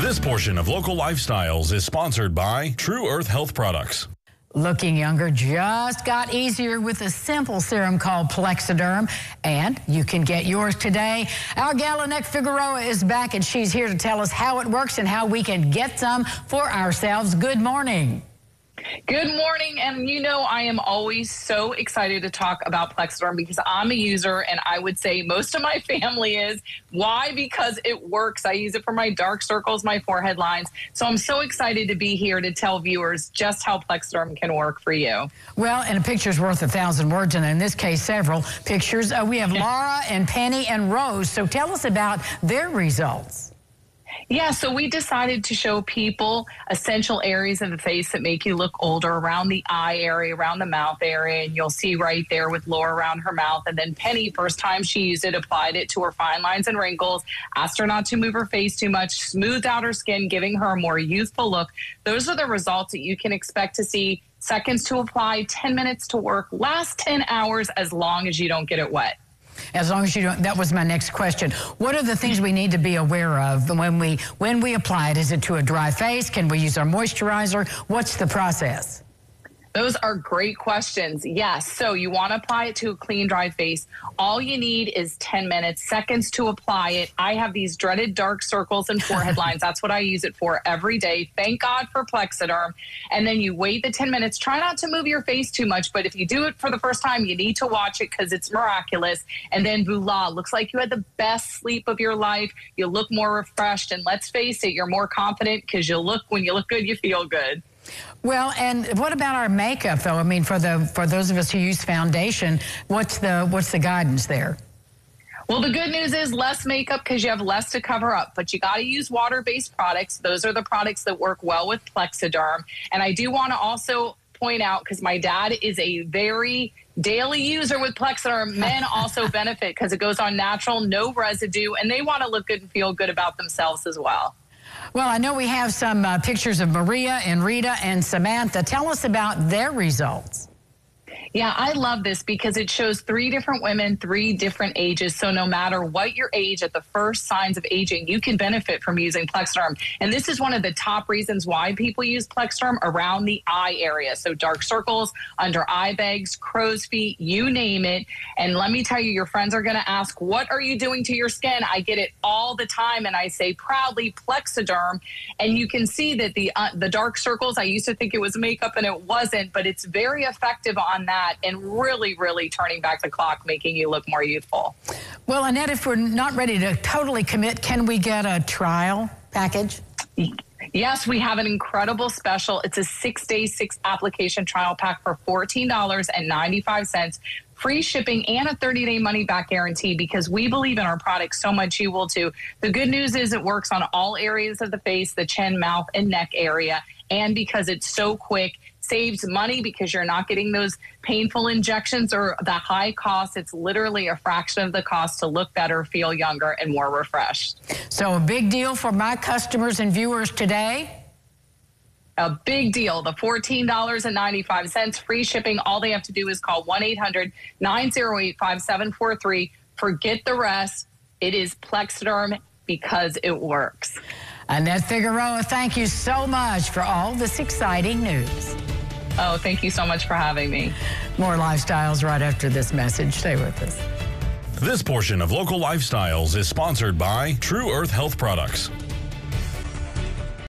This portion of Local Lifestyles is sponsored by True Earth Health Products. Looking younger just got easier with a simple serum called Plexaderm, and you can get yours today. Our gal Annette Figueroa is back, and she's here to tell us how it works and how we can get some for ourselves. Good morning. Good morning. And you know, I am always so excited to talk about Plexaderm because I'm a user and I would say most of my family is. Why? Because it works. I use it for my dark circles, my forehead lines. So I'm so excited to be here to tell viewers just how Plexaderm can work for you. Well, and a picture's worth a thousand words, and in this case, several pictures. Uh, we have Laura and Penny and Rose. So tell us about their results. Yeah, so we decided to show people essential areas of the face that make you look older around the eye area, around the mouth area. And you'll see right there with Laura around her mouth. And then Penny, first time she used it, applied it to her fine lines and wrinkles, asked her not to move her face too much, smoothed out her skin, giving her a more youthful look. Those are the results that you can expect to see. Seconds to apply, 10 minutes to work, last 10 hours as long as you don't get it wet. As long as you don't, that was my next question. What are the things we need to be aware of when we when we apply it? Is it to a dry face? Can we use our moisturizer? What's the process? Those are great questions. Yes. So you want to apply it to a clean, dry face. All you need is 10 minutes, seconds to apply it. I have these dreaded dark circles and forehead lines. That's what I use it for every day. Thank God for Plexaderm. And then you wait the 10 minutes. Try not to move your face too much, but if you do it for the first time, you need to watch it because it's miraculous. And then voila, looks like you had the best sleep of your life. You look more refreshed. And let's face it, you're more confident because you look, when you look good, you feel good. Well, and what about our makeup, though? I mean, for the for those of us who use foundation, what's the what's the guidance there? Well, the good news is less makeup because you have less to cover up, but you got to use water based products. Those are the products that work well with Plexaderm. And I do want to also point out because my dad is a very daily user with Plexaderm, Men also benefit because it goes on natural, no residue, and they want to look good and feel good about themselves as well. Well, I know we have some uh, pictures of Maria and Rita and Samantha. Tell us about their results. Yeah, I love this because it shows three different women, three different ages. So no matter what your age, at the first signs of aging, you can benefit from using Plexaderm. And this is one of the top reasons why people use Plexaderm around the eye area. So dark circles, under eye bags, crow's feet, you name it. And let me tell you, your friends are going to ask, what are you doing to your skin? I get it all the time. And I say proudly Plexaderm. And you can see that the, uh, the dark circles, I used to think it was makeup and it wasn't, but it's very effective on that that and really, really turning back the clock, making you look more youthful. Well, Annette, if we're not ready to totally commit, can we get a trial package? Yes, we have an incredible special. It's a six day, six application trial pack for $14.95 free shipping and a 30 day money back guarantee because we believe in our product so much you will too. The good news is it works on all areas of the face, the chin, mouth, and neck area. And because it's so quick, saves money because you're not getting those painful injections or the high cost. It's literally a fraction of the cost to look better, feel younger, and more refreshed. So, a big deal for my customers and viewers today. A big deal. The $14.95 free shipping. All they have to do is call 1 800 908 5743. Forget the rest. It is Plexaderm because it works. Annette Figueroa, thank you so much for all this exciting news. Oh, thank you so much for having me. More lifestyles right after this message. Stay with us. This portion of Local Lifestyles is sponsored by True Earth Health Products.